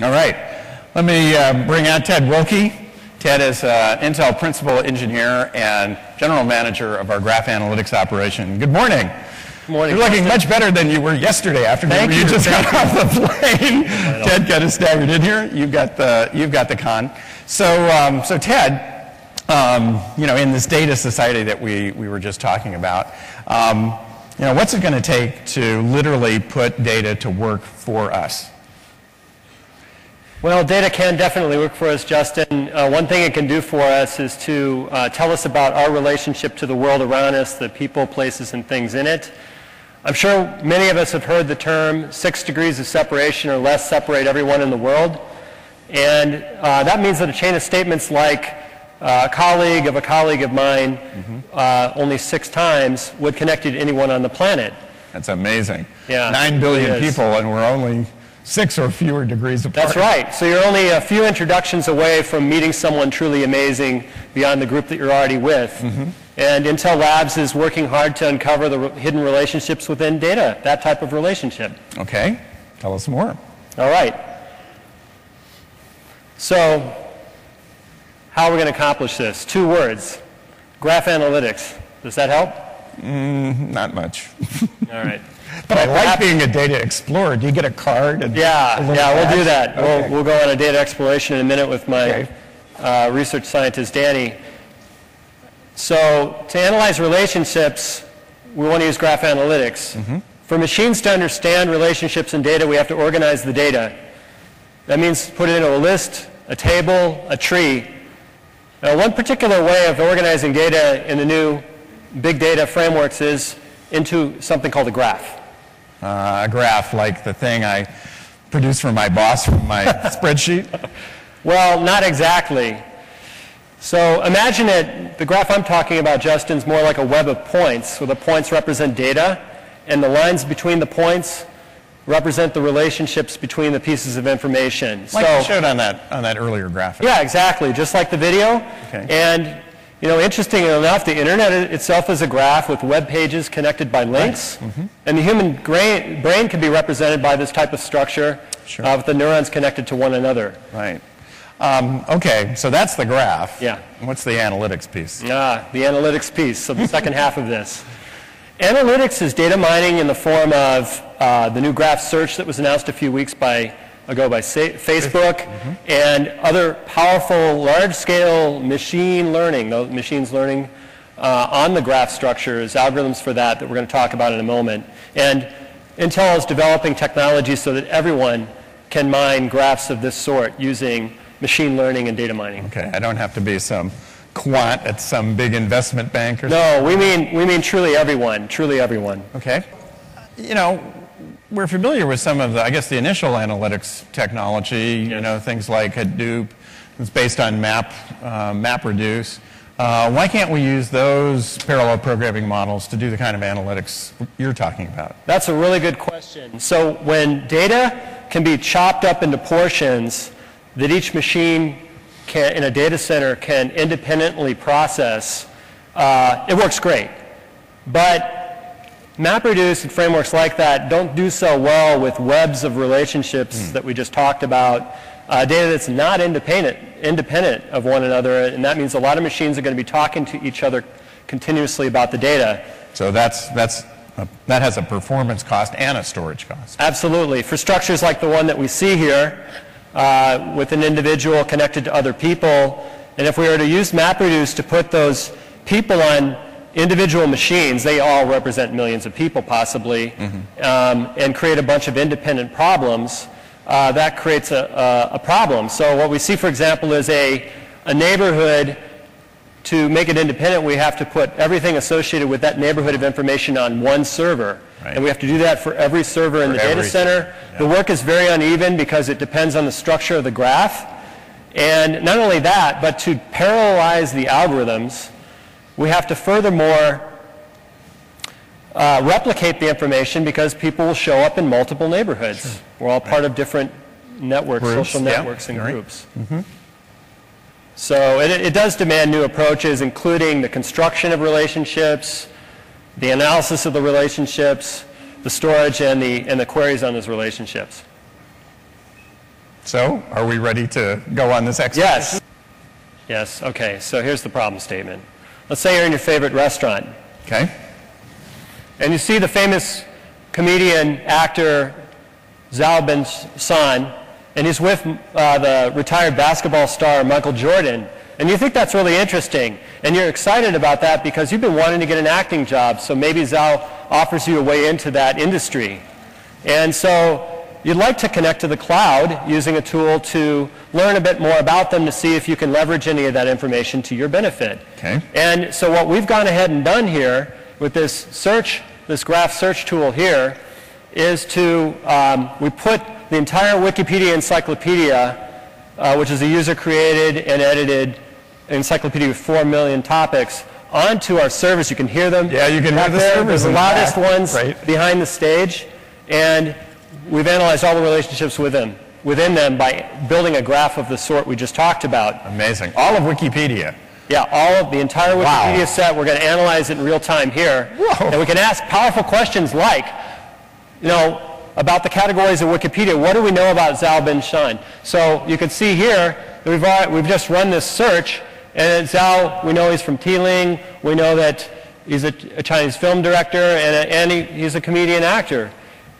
All right. Let me uh, bring out Ted Willke. Ted is uh, Intel Principal Engineer and General Manager of our Graph Analytics operation. Good morning. Good morning. You're looking much better than you were yesterday afternoon. Thank you you, just thank got off the plane. Ted kind of staggered in here. You've got the you've got the con. So um, so Ted, um, you know, in this data society that we we were just talking about, um, you know, what's it going to take to literally put data to work for us? Well, data can definitely work for us, Justin. Uh, one thing it can do for us is to uh, tell us about our relationship to the world around us, the people, places, and things in it. I'm sure many of us have heard the term six degrees of separation or less separate everyone in the world. And uh, that means that a chain of statements like uh, a colleague of a colleague of mine uh, only six times would connect you to anyone on the planet. That's amazing. Yeah, Nine billion people, and we're only six or fewer degrees apart. That's right. So you're only a few introductions away from meeting someone truly amazing beyond the group that you're already with. Mm-hmm. And Intel Labs is working hard to uncover the re- hidden relationships within data, that type of relationship. Okay. Tell us more. All right. So how are we going to accomplish this? Two words. Graph analytics. Does that help? Mm, not much. All right. But I like being a data explorer. Do you get a card? And a Yeah, yeah, we'll do that. We'll, we'll go on a data exploration in a minute with my Okay. uh, research scientist, Danny. So to analyze relationships, we want to use graph analytics. Mm-hmm. For machines to understand relationships in data, we have to organize the data. That means put it into a list, a table, a tree. Now, one particular way of organizing data in the new big data frameworks is into something called a graph. Uh, a graph like the thing I produced for my boss from my spreadsheet. Well, not exactly. So imagine it, the graph I'm talking about, Justin, is more like a web of points, where the points represent data, and the lines between the points represent the relationships between the pieces of information. Like so, you showed on that, on that earlier graphic. yeah, exactly, just like the video. Okay. And, you know, interesting enough, the internet itself is a graph with web pages connected by links. Mm-hmm. And the human brain, brain can be represented by this type of structure Sure. uh, with the neurons connected to one another. Right. Um, okay, so that's the graph. Yeah. What's the analytics piece? Ah, the analytics piece, so the second half of this. Analytics is data mining in the form of uh, the new graph search that was announced a few weeks by, ago by Sa- Facebook and other powerful large-scale machine learning, no, machines learning uh, on the graph structures, algorithms for that that we're going to talk about in a moment. And Intel is developing technology so that everyone can mine graphs of this sort using machine learning and data mining. Okay, I don't have to be some quant at some big investment bank or No, we mean, we mean truly everyone, truly everyone. Okay. You know, we're familiar with some of the, I guess, the initial analytics technology, you know, things like Hadoop. It's based on map, uh, MapReduce. Uh, why can't we use those parallel programming models to do the kind of analytics you're talking about? That's a really good question. So when data can be chopped up into portions that each machine can, in a data center can independently process, uh, it works great. But MapReduce and frameworks like that don't do so well with webs of relationships that we just talked about, uh, data that's not independent, independent of one another, and that means a lot of machines are going to be talking to each other continuously about the data. So that's, that's, a, that has a performance cost and a storage cost. Absolutely. For structures like the one that we see here, uh, with an individual connected to other people, and if we were to use MapReduce to put those people on individual machines, they all represent millions of people possibly, um, and create a bunch of independent problems, uh, that creates a, a, a problem. So what we see, for example, is a, a neighborhood to make it independent, we have to put everything associated with that neighborhood of information on one server. Right. And we have to do that for every server in the data center. yeah. The work is very uneven because it depends on the structure of the graph. And not only that, but to parallelize the algorithms, we have to furthermore uh, replicate the information because people will show up in multiple neighborhoods. We're all part of different networks, Groups, social yeah, networks and right. groups. So it, it does demand new approaches, including the construction of relationships, the analysis of the relationships, the storage, and the, and the queries on those relationships. So, are we ready to go on this exercise? Yes. Yes, okay, so here's the problem statement. Let's say you're in your favorite restaurant, Okay. and you see the famous comedian, actor, Ben Shan, and he's with uh, the retired basketball star Michael Jordan. And you think that's really interesting, and you're excited about that because you've been wanting to get an acting job, so maybe Zhao offers you a way into that industry. And so you'd like to connect to the cloud using a tool to learn a bit more about them to see if you can leverage any of that information to your benefit. Okay. And so what we've gone ahead and done here with this search, this graph search tool here, is to, um, we put the entire Wikipedia encyclopedia, uh, which is a user-created and edited encyclopedia with 4 million topics, onto our service. You can hear them. Yeah, you can hear the there. servers There's the loudest back. ones Right. behind the stage, and we've analyzed all the relationships with them, within them by building a graph of the sort we just talked about. Amazing. All of Wikipedia. Yeah, all of the entire Wow. Wikipedia set, we're going to analyze it in real time here. Whoa. And we can ask powerful questions like, you know, about the categories of Wikipedia. What do we know about Zhao Ben Shan? So you can see here, that we've, already, we've just run this search, and Zhao, we know he's from Tieling. We know that he's a, a Chinese film director, and, a, and he, he's a comedian actor.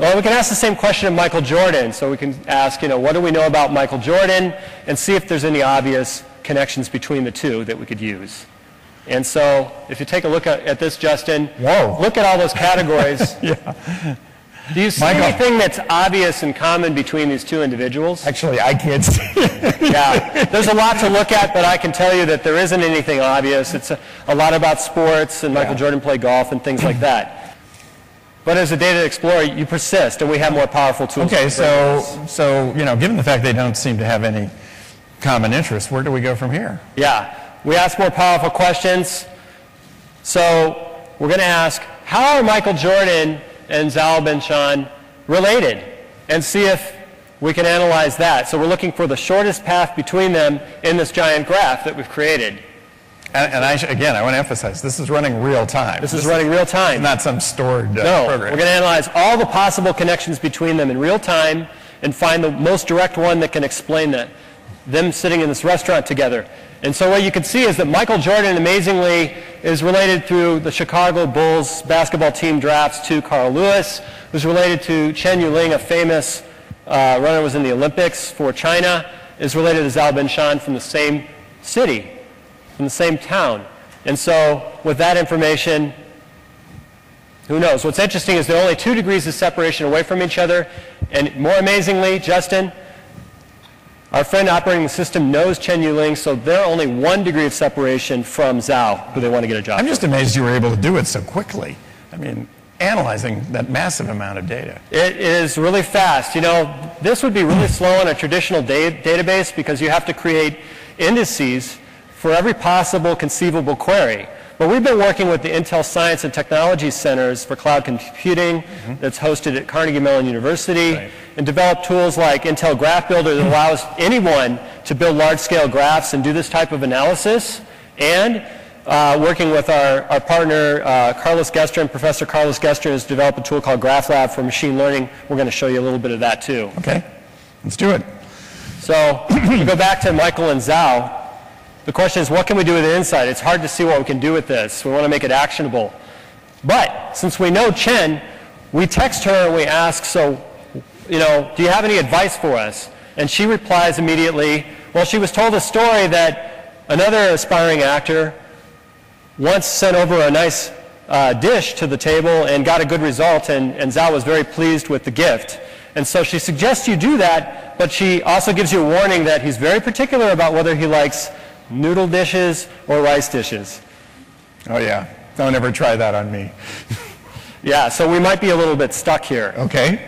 Well, we can ask the same question of Michael Jordan. So we can ask, you know, what do we know about Michael Jordan, and see if there's any obvious connections between the two that we could use. And so, if you take a look at, at this, Justin, Whoa. look at all those categories. Yeah. Do you see Michael. anything that's obvious and common between these two individuals? Actually, I can't see. Yeah, there's a lot to look at, but I can tell you that there isn't anything obvious. It's a, a lot about sports, and Michael Yeah. Jordan played golf and things like that. But as a data explorer, you persist, and we have more powerful tools. Okay, so, so, you know, given the fact they don't seem to have any common interest, where do we go from here? Yeah, we ask more powerful questions. So we're going to ask, how are Michael Jordan and Zhao Ben related? And see if we can analyze that. So we're looking for the shortest path between them in this giant graph that we've created. And, and I, again, I want to emphasize, this is running real time. This is running real time. not some stored uh, No, program. we're going to analyze all the possible connections between them in real time and find the most direct one that can explain that, them sitting in this restaurant together. And so what you can see is that Michael Jordan, amazingly, is related through the Chicago Bulls basketball team drafts to Carl Lewis, who's related to Chen Yueling, a famous uh, runner who was in the Olympics for China, is related to Zhao Ben Shan from the same city, from the same town. And so with that information, who knows? What's interesting is they're only two degrees of separation away from each other. And more amazingly, Justin, our friend operating the system knows Chen Yueling, so they're only one degree of separation from Zhao, who they want to get a job I'm from. just amazed you were able to do it so quickly. I mean, analyzing that massive amount of data. It is really fast. You know, this would be really slow on a traditional da- database because you have to create indices for every possible conceivable query. But we've been working with the Intel Science and Technology Centers for Cloud Computing that's hosted at Carnegie Mellon University Right. and developed tools like Intel Graph Builder that allows anyone to build large-scale graphs and do this type of analysis. And uh, working with our, our partner, uh, Carlos Guestrin, Professor Carlos Guestrin has developed a tool called GraphLab for machine learning. We're going to show you a little bit of that too. Okay, let's do it. So go back to Michael and Zhao, the question is what can we do with the insight? It's hard to see what we can do with this. We want to make it actionable. But since we know Chen, we text her and we ask, so, you know, do you have any advice for us? And she replies immediately, well, she was told a story that another aspiring actor once sent over a nice uh, dish to the table and got a good result, and, and Zhao was very pleased with the gift. And so she suggests you do that, but she also gives you a warning that he's very particular about whether he likes noodle dishes or rice dishes. Oh, yeah. Don't ever try that on me. Yeah, so we might be a little bit stuck here. Okay?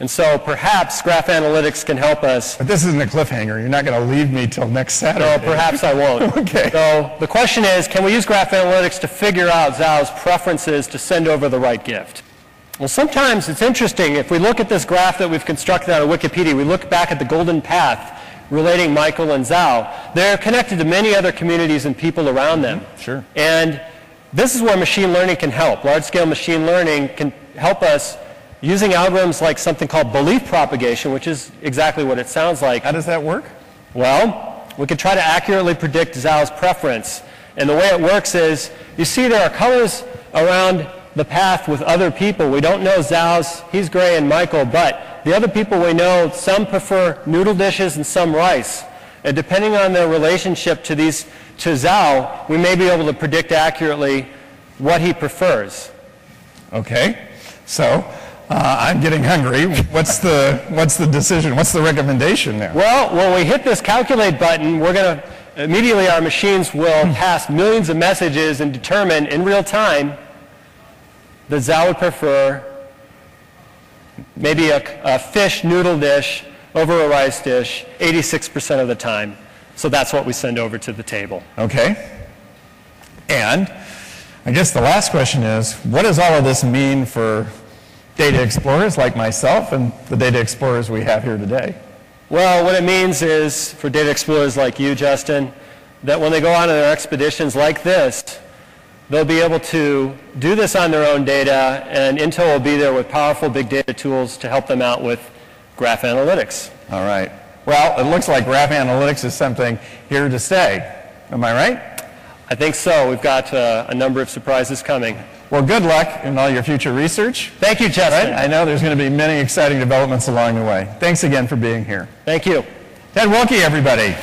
And so perhaps Graph Analytics can help us But this isn't a cliffhanger. You're not going to leave me till next Saturday. No, perhaps I won't. Okay. So the question is, can we use Graph Analytics to figure out Zhao's preferences to send over the right gift? Well, sometimes it's interesting. If we look at this graph that we've constructed out of Wikipedia, we look back at the golden path relating Michael and Zhao. They're connected to many other communities and people around them. Mm-hmm. Sure. And this is where machine learning can help. Large-scale machine learning can help us using algorithms like something called belief propagation, which is exactly what it sounds like, How does that work? well, we can try to accurately predict Zhao's preference. And the way it works is, you see there are colors around the path with other people. We don't know Zhao's, he's Gray and Michael, but the other people we know, some prefer noodle dishes and some rice. And depending on their relationship to these, to Zhao, we may be able to predict accurately what he prefers. Okay, so uh, I'm getting hungry. What's the, what's the decision? What's the recommendation there? Well, when we hit this calculate button, we're going to, immediately our machines will pass millions of messages and determine in real time that Zhao would prefer maybe a, a fish noodle dish over a rice dish 86% of the time. So that's what we send over to the table. Okay. And I guess the last question is, what does all of this mean for data explorers like myself and the data explorers we have here today? Well, what it means is for data explorers like you, Justin, that when they go on their expeditions like this, they'll be able to do this on their own data, and Intel will be there with powerful big data tools to help them out with graph analytics. All right. Well, it looks like graph analytics is something here to stay. Am I right? I think so. We've got uh, a number of surprises coming. Well, good luck in all your future research. Thank you, Justin. I know there's going to be many exciting developments along the way. Thanks again for being here. Thank you. Ted Willke, everybody.